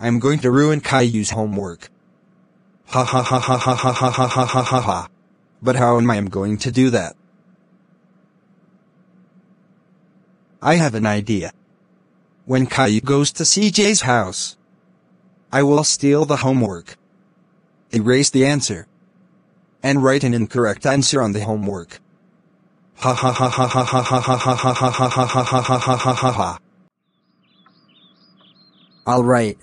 I'm going to ruin Caillou's homework. Ha ha ha ha ha ha ha ha ha ha ha. But how am I going to do that? I have an idea. When Caillou goes to CJ's house, I will steal the homework, erase the answer, and write an incorrect answer on the homework. Ha ha ha ha ha ha ha ha ha ha ha ha ha ha ha ha ha ha ha. Alright.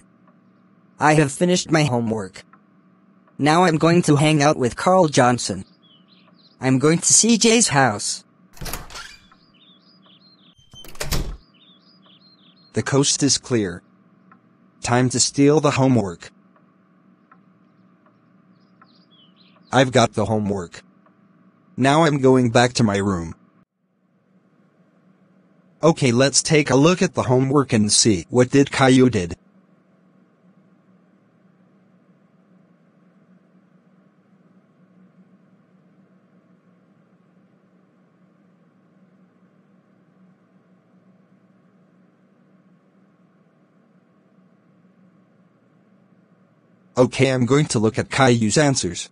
I have finished my homework. Now I'm going to hang out with Carl Johnson. I'm going to CJ's house. The coast is clear. Time to steal the homework. I've got the homework. Now I'm going back to my room. Okay, let's take a look at the homework and see what did Caillou did. Okay, I'm going to look at Caillou's answers.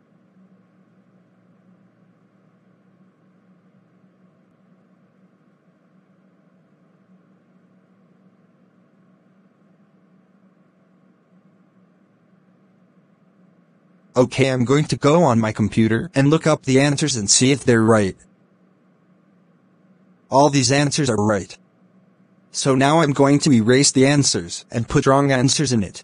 Okay, I'm going to go on my computer and look up the answers and see if they're right. All these answers are right. So now I'm going to erase the answers and put wrong answers in it.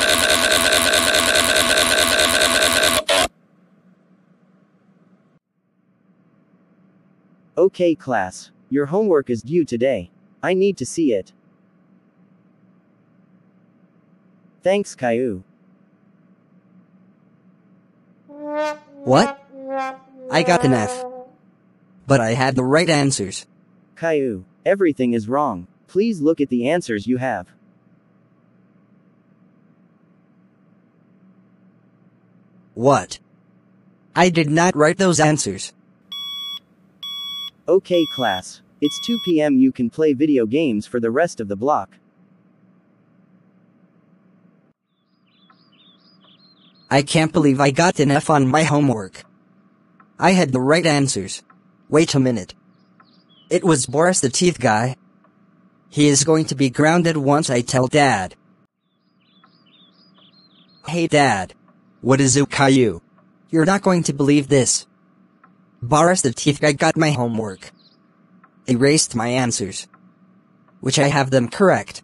Okay class, your homework is due today. I need to see it. Thanks Caillou. What? I got an F. But I had the right answers. Caillou, everything is wrong. Please look at the answers you have. What? I did not write those answers. Okay class, it's 2 p.m. you can play video games for the rest of the block. I can't believe I got an F on my homework. I had the right answers. Wait a minute. It was Boris the teeth guy. He is going to be grounded once I tell dad. Hey dad. What is it, Caillou? You're not going to believe this. Boris the teeth guy got my homework. Erased my answers. Which I have them correct.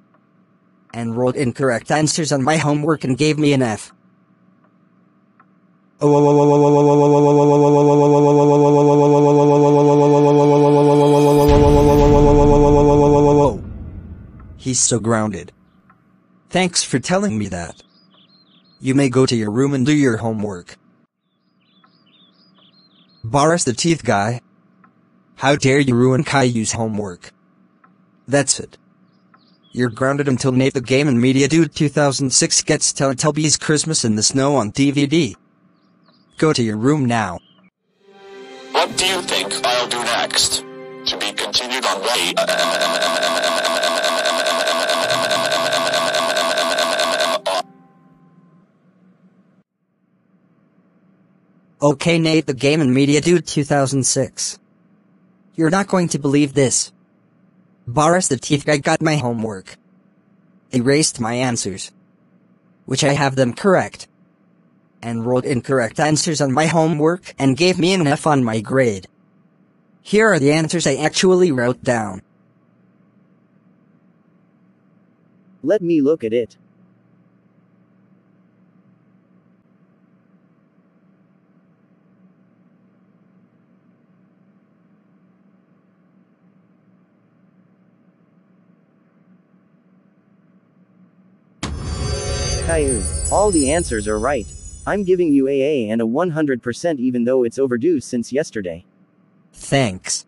And wrote incorrect answers on my homework and gave me an F. Oh. He's so grounded. Thanks for telling me that. You may go to your room and do your homework. Boris the teeth guy. How dare you ruin Caillou's homework? That's it. You're grounded until Nate the Game and Media Dude 2006 gets Teletubbies Christmas in the Snow on DVD. Go to your room now. What do you think I'll do next? To be continued on Ray. Okay Nate the Game and Media Dude 2006. You're not going to believe this. Boris the Teeth Guy got my homework. Erased my answers. Which I have them correct. And wrote incorrect answers on my homework and gave me an F on my grade. Here are the answers I actually wrote down. Let me look at it. All the answers are right. I'm giving you AA and a 100% even though it's overdue since yesterday. Thanks.